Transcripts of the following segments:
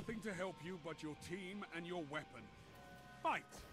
nothing to help you but your team and your weapon. Fight!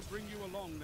To bring you along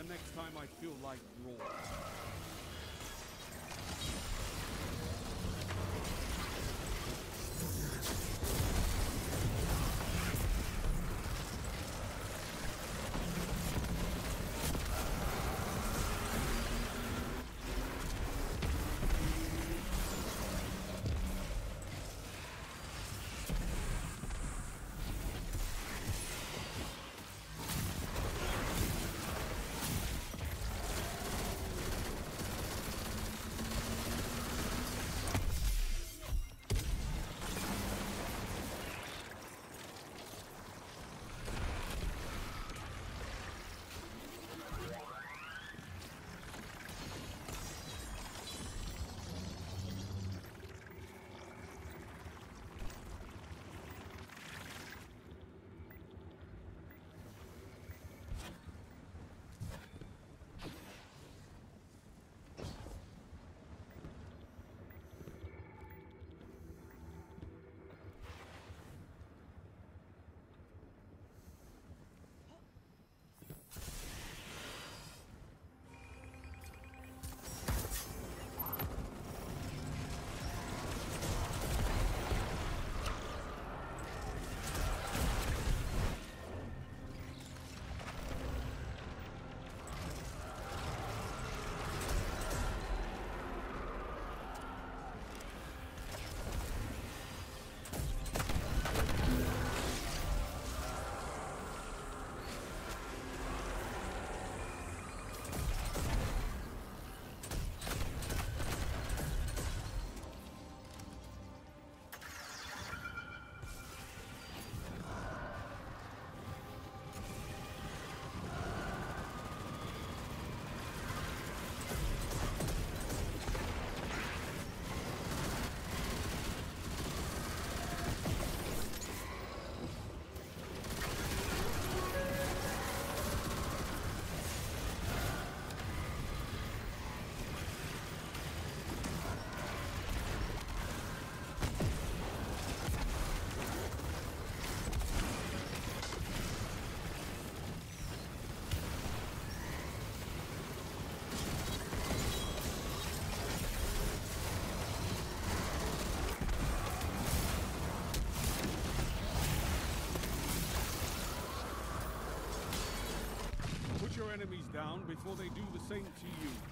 enemies down before they do the same to you.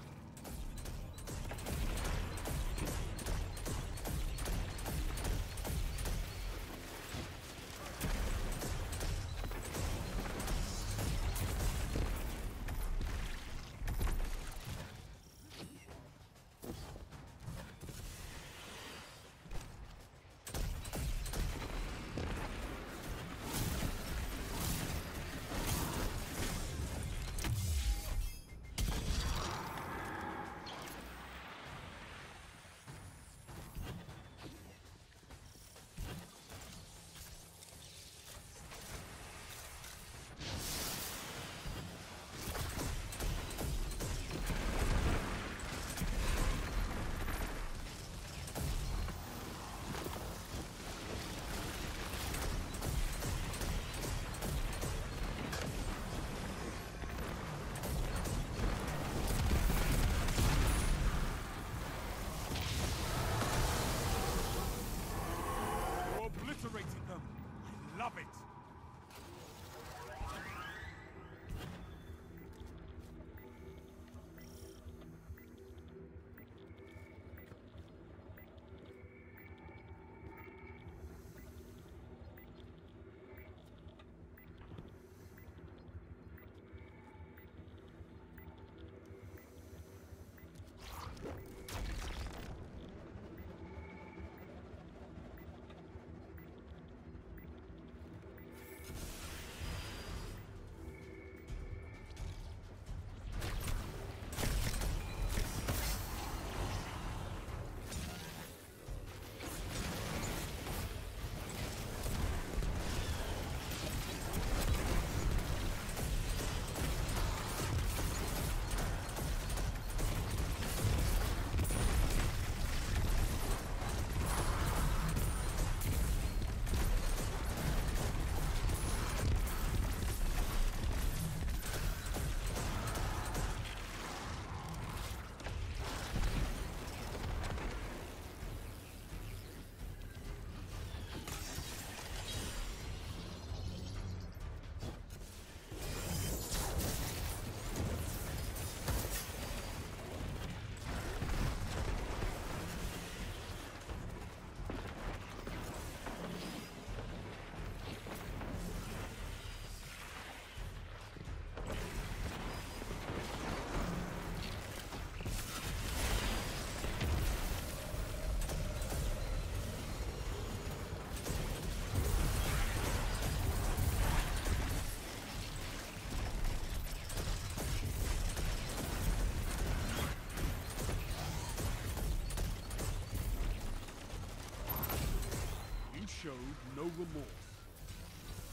Showed no remorse.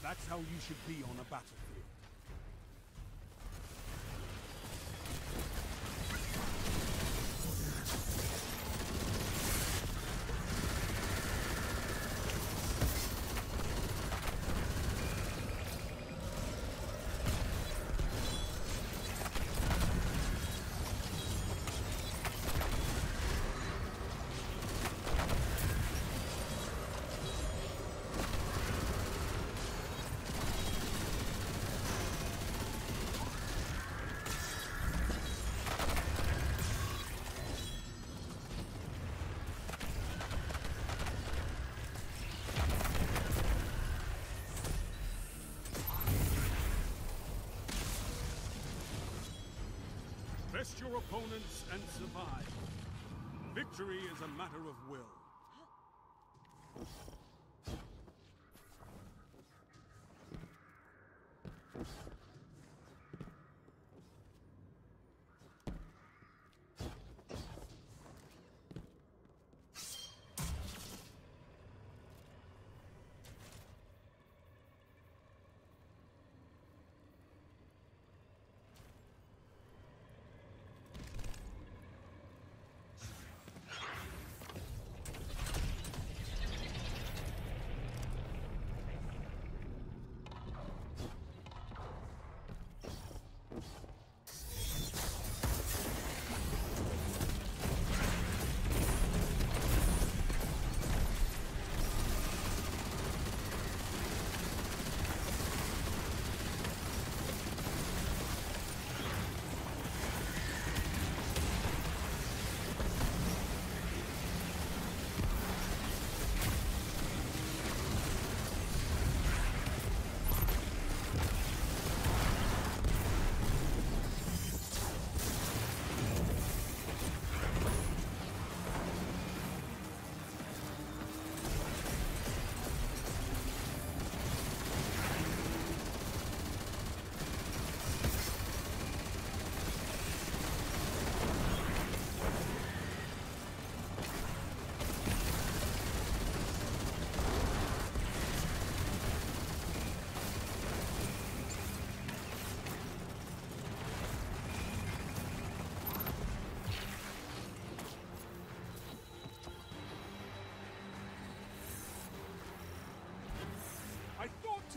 That's how you should be on a battlefield. Your opponents and survive. Victory is a matter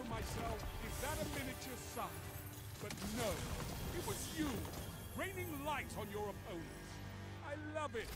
myself, is that a miniature sun? But no, it was you, raining light on your opponents. I love it.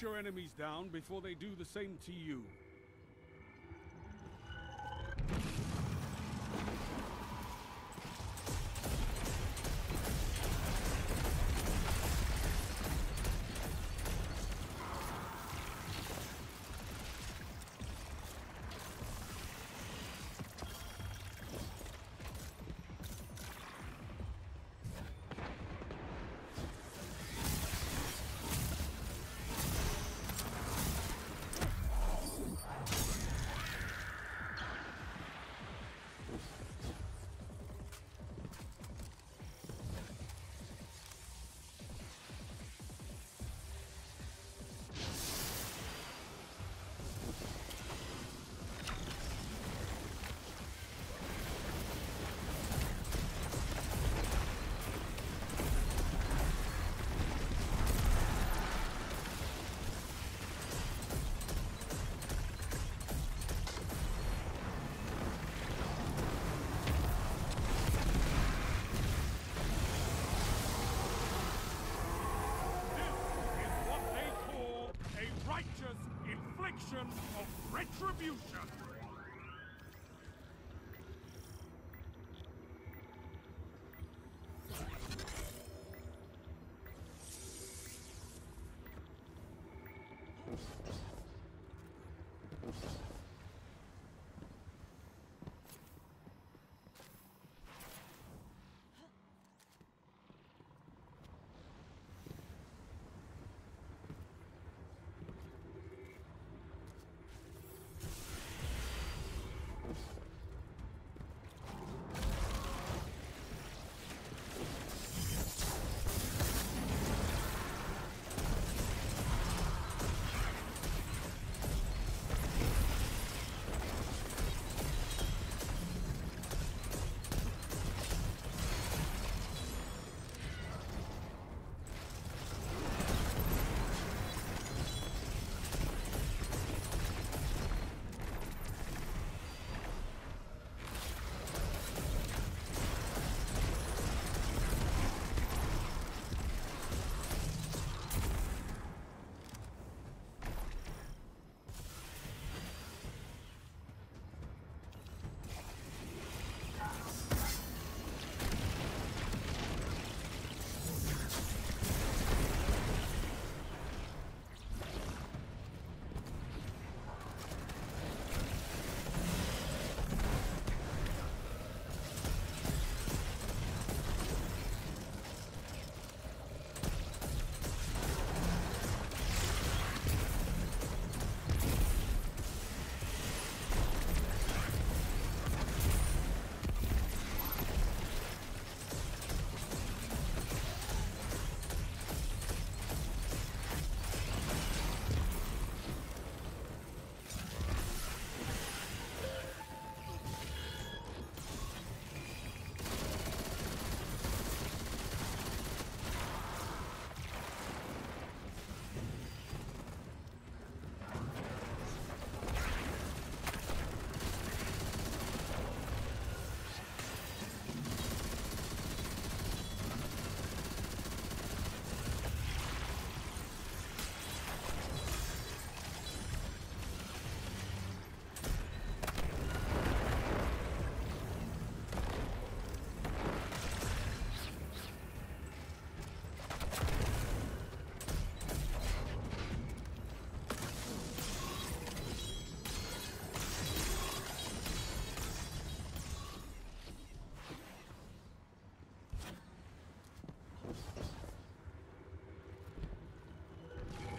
Your enemies down before they do the same to you. Of retribution.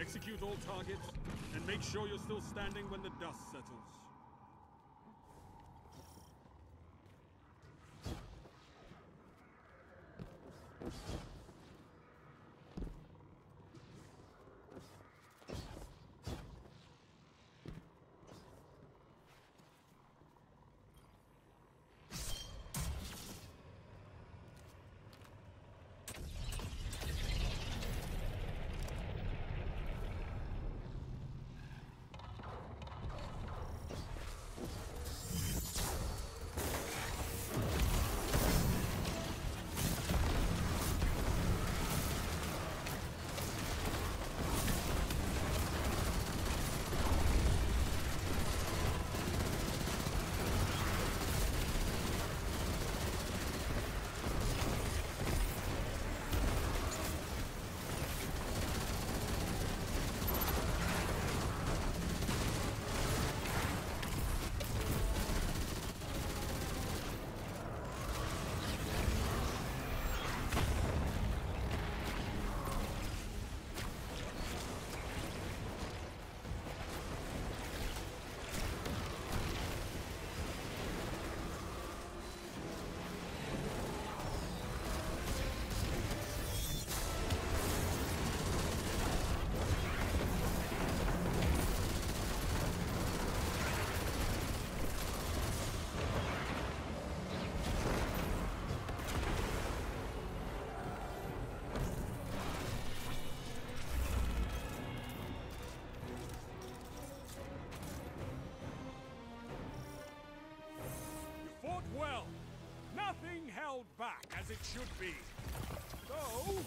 Execute all targets, and make sure you're still standing when the dust settles. As it should be. Though,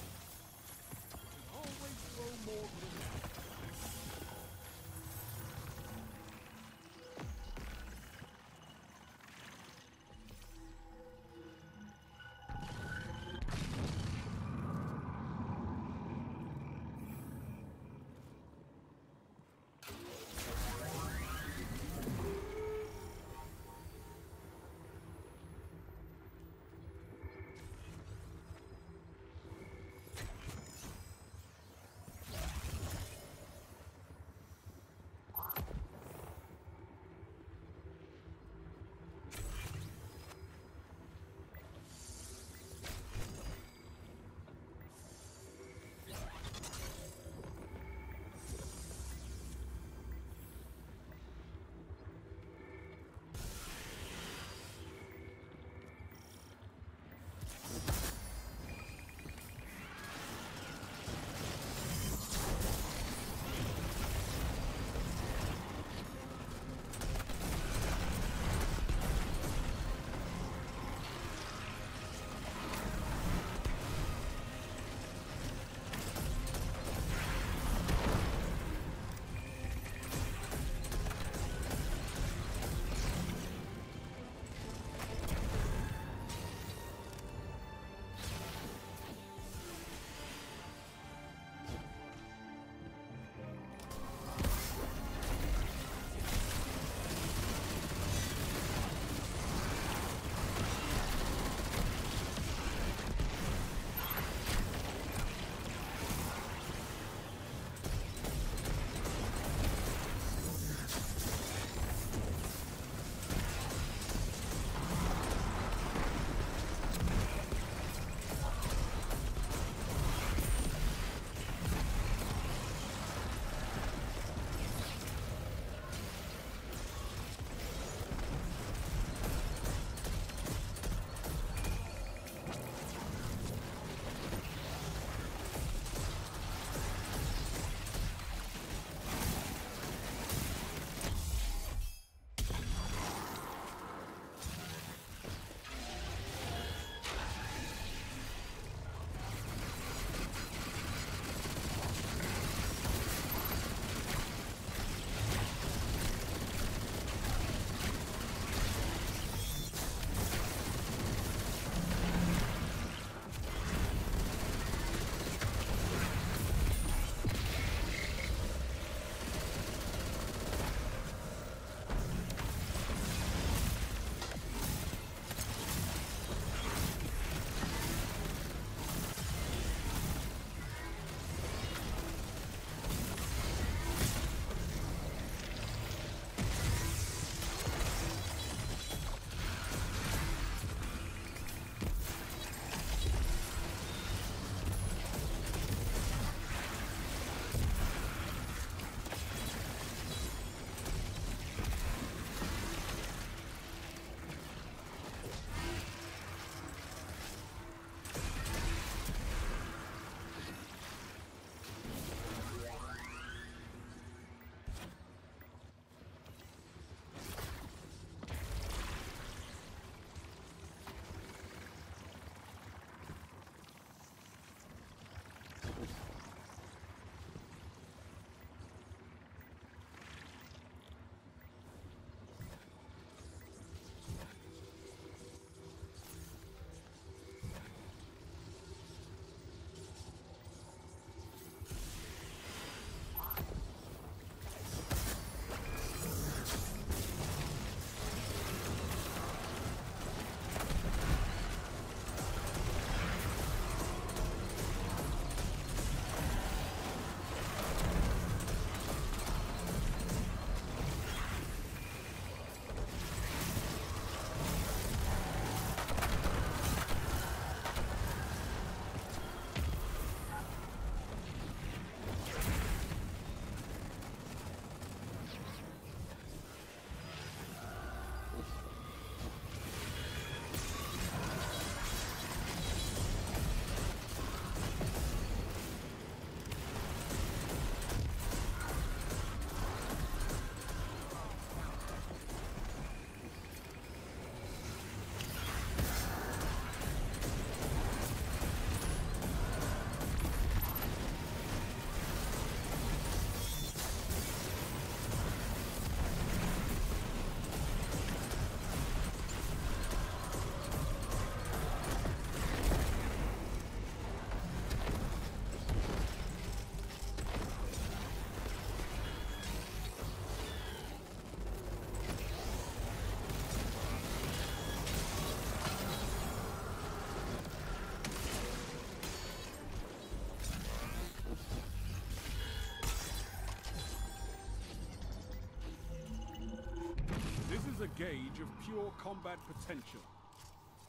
gauge of pure combat potential.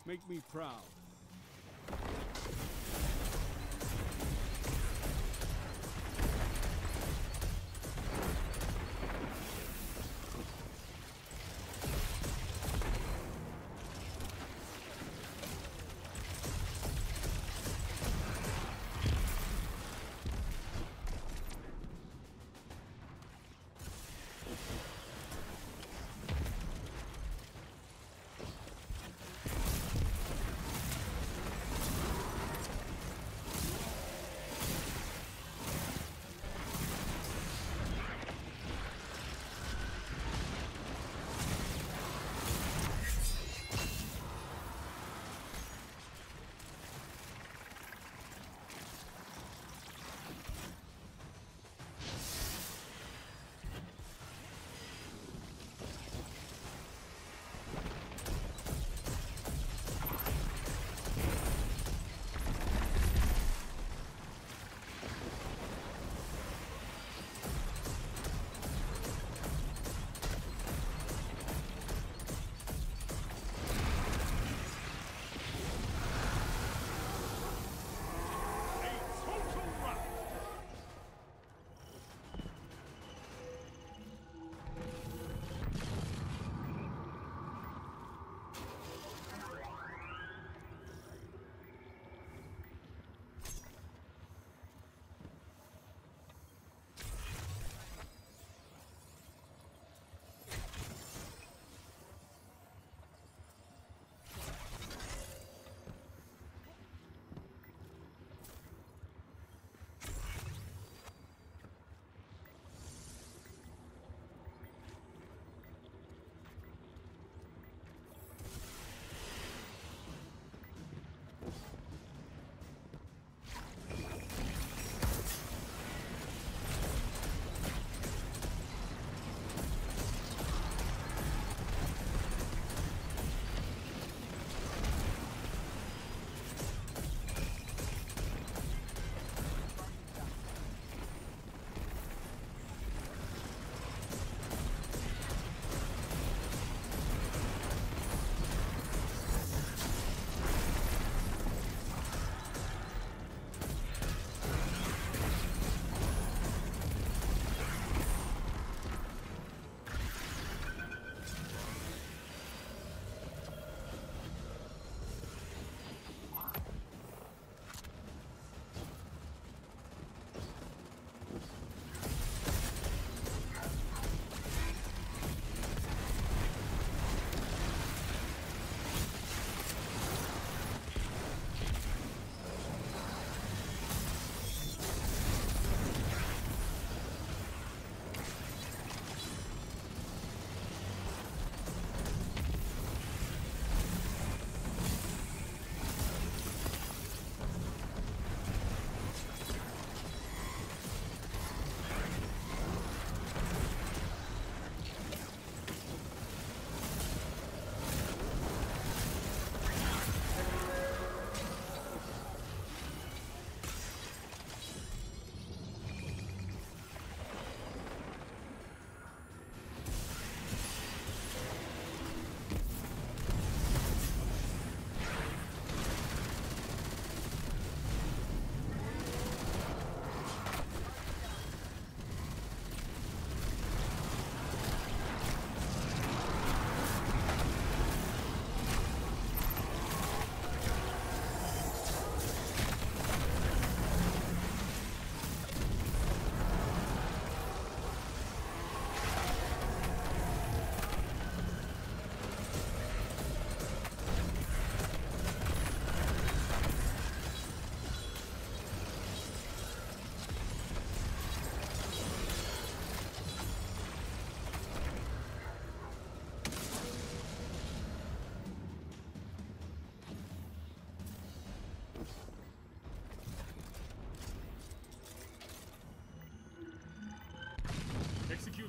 Make me proud.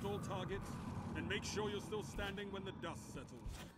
All targets, and make sure you're still standing when the dust settles.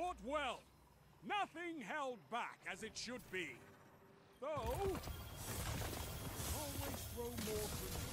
Fought well. Nothing held back as it should be. Though, always throw more grenades.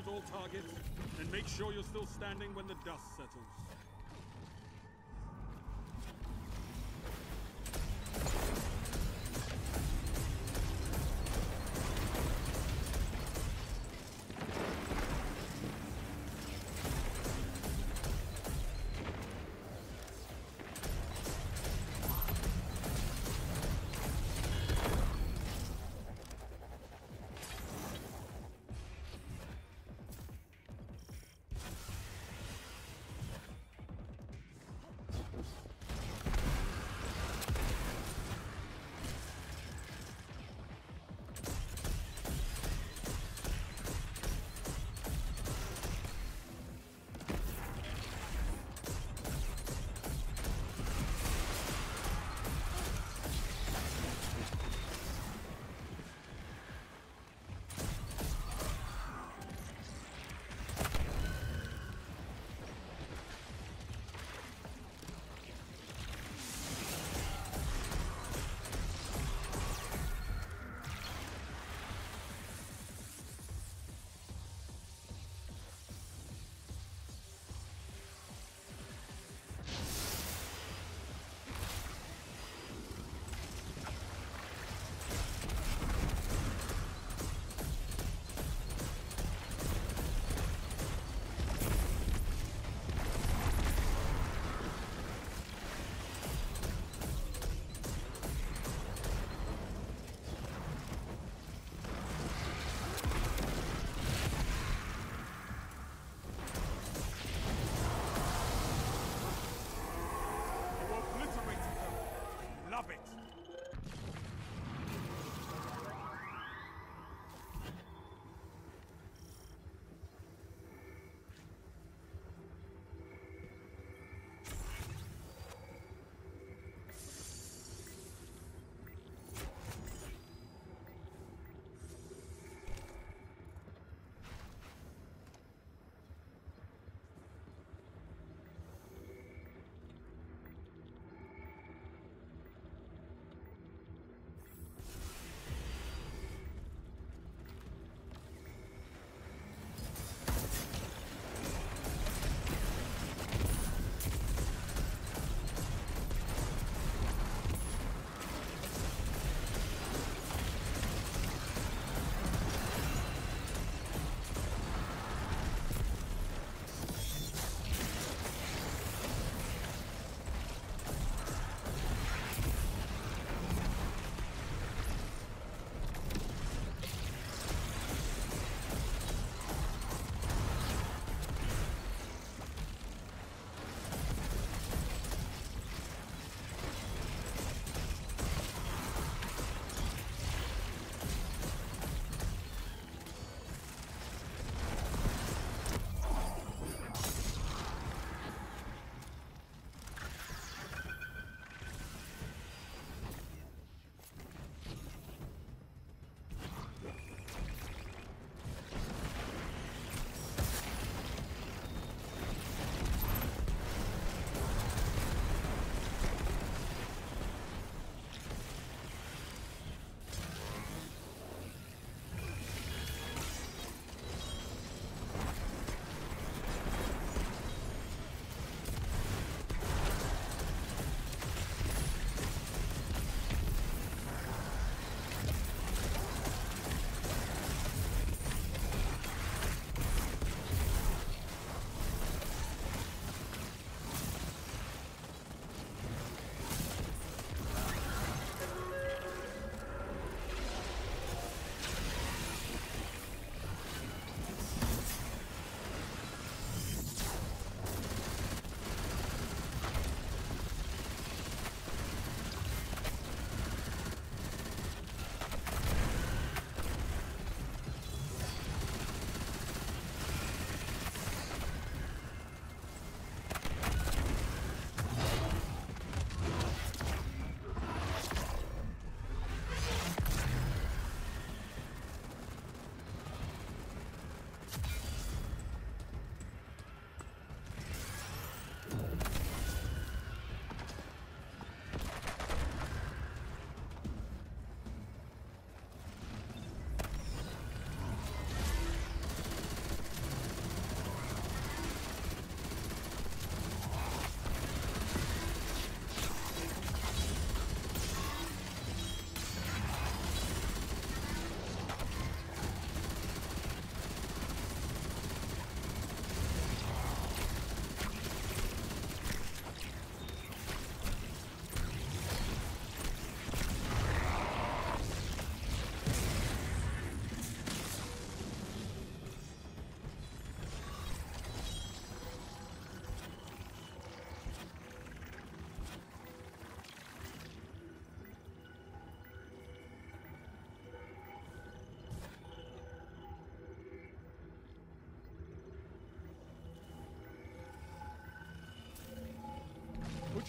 Execute all targets, and make sure you're still standing when the dust settles.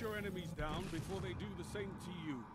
Enemies down before they do the same to you.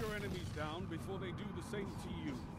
Your enemies down before they do the same to you.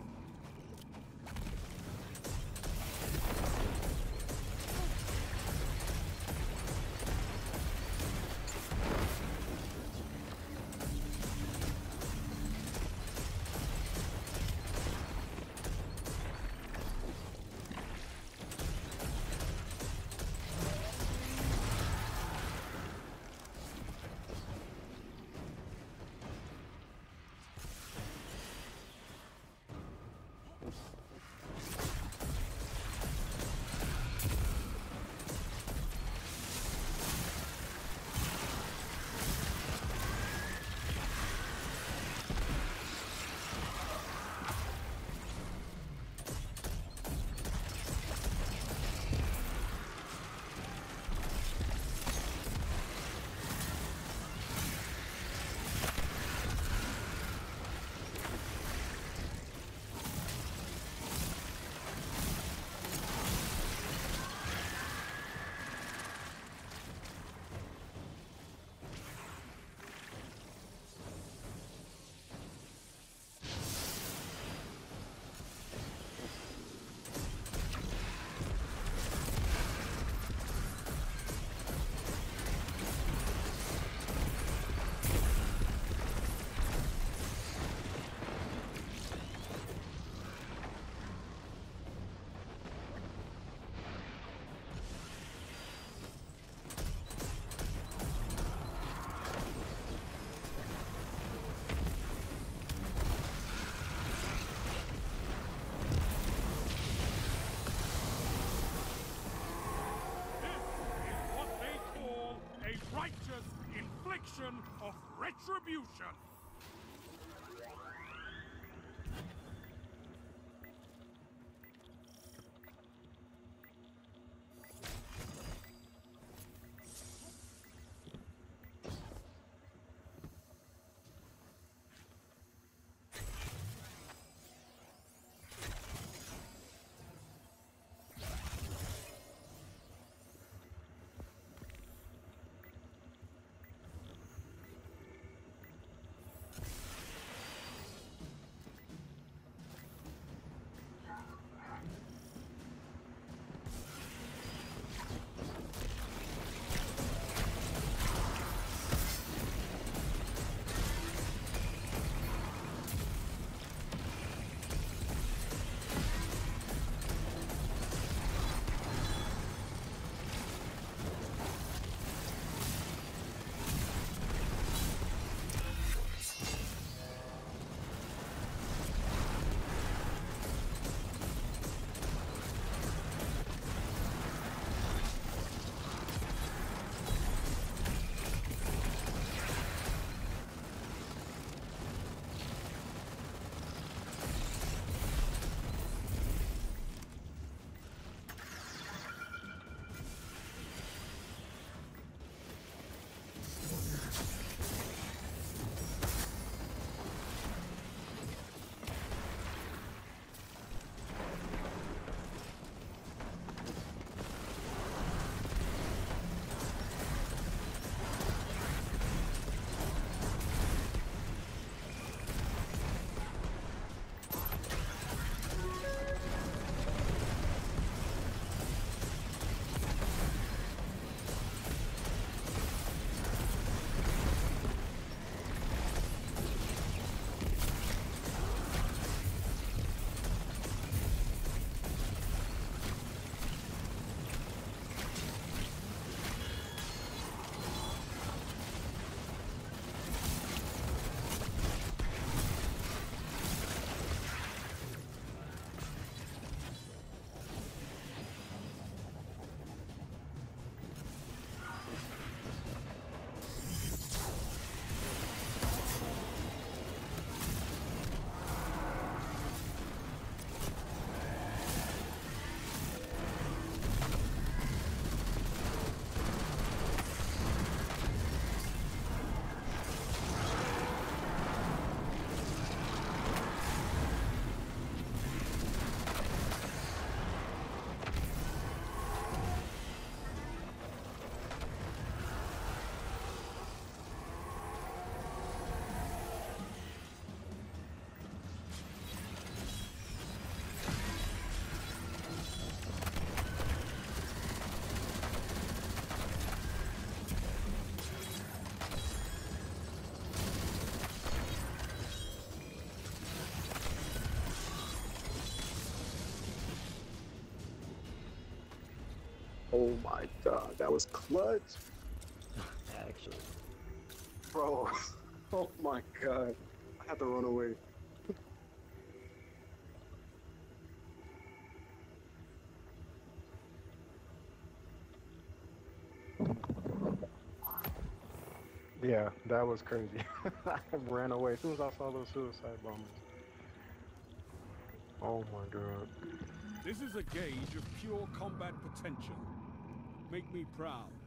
Retribution. Oh my god, that was clutch, Actually. bro. Oh my god, I had to run away. Yeah, that was crazy. I ran away as soon as I saw those suicide bombers. Oh my god. This is a gauge of pure combat potential. Make me proud.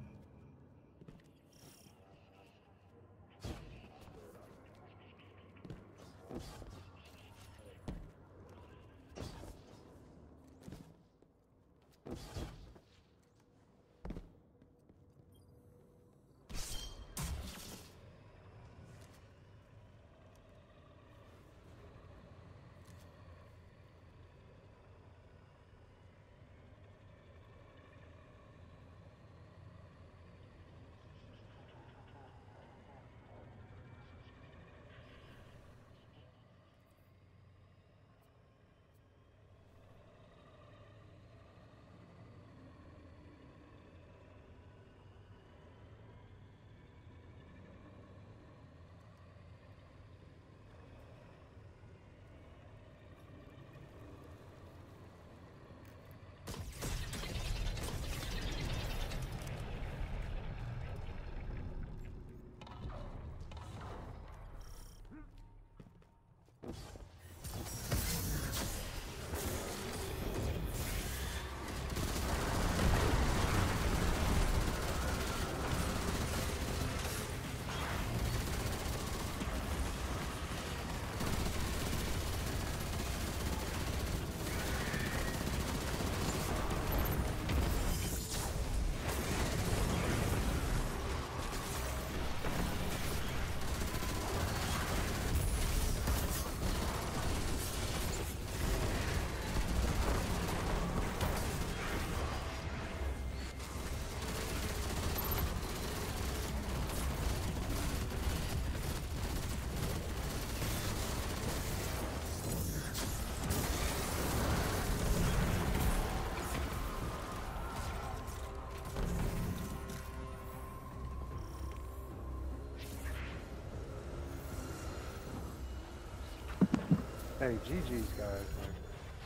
Hey, GG's guys. Like,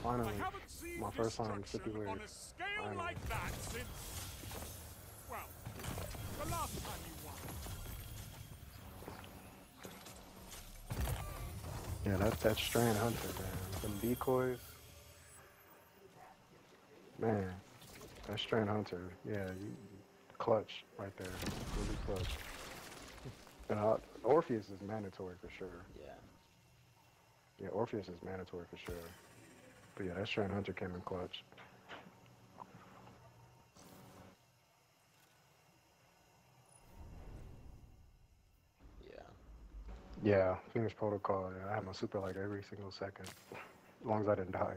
finally, my first time in destruction 50 on a scale Finally. like that since, well, the last time you won. Yeah, that that Strand Hunter, man. Them decoys. Man, that Strand Hunter, yeah, you, clutch right there. Really clutch. And uh, Orpheus is mandatory for sure. Yeah. Orpheus is mandatory for sure. But yeah, that Strand Hunter came in clutch. Yeah. Yeah, Phoenix Protocol. Yeah, I had my super like every single second, as long as I didn't die.